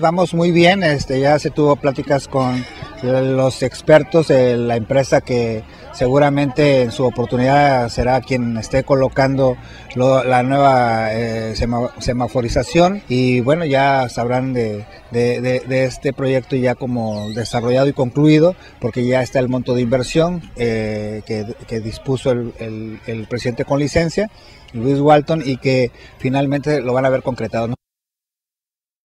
Vamos muy bien, este, ya se tuvo pláticas con los expertos de la empresa que seguramente en su oportunidad será quien esté colocando la nueva eh, semaforización y bueno, ya sabrán de, este proyecto ya como desarrollado y concluido porque ya está el monto de inversión eh, que, dispuso el, el presidente con licencia, Luis Walton, y que finalmente lo van a ver concretado.